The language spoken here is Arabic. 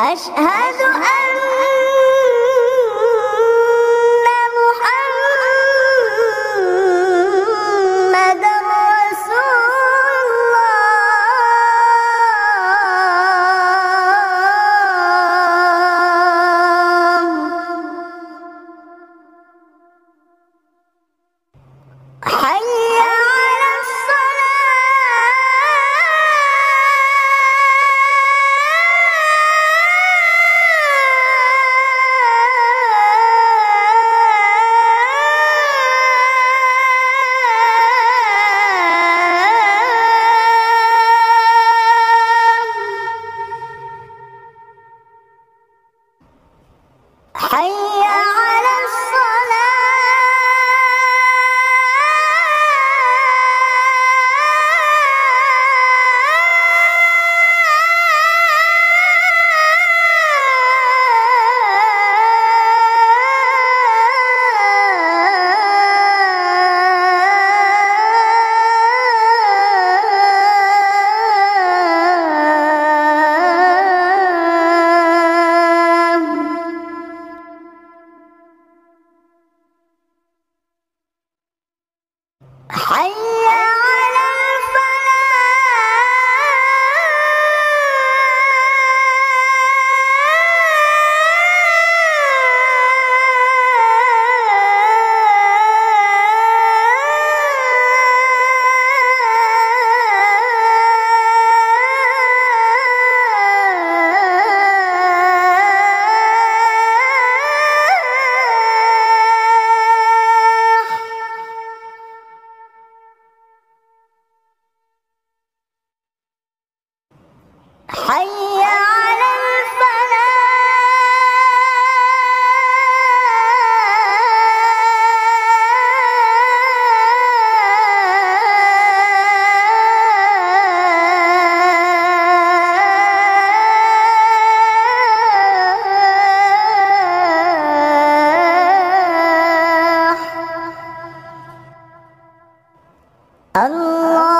أشهد أن 还 Allah.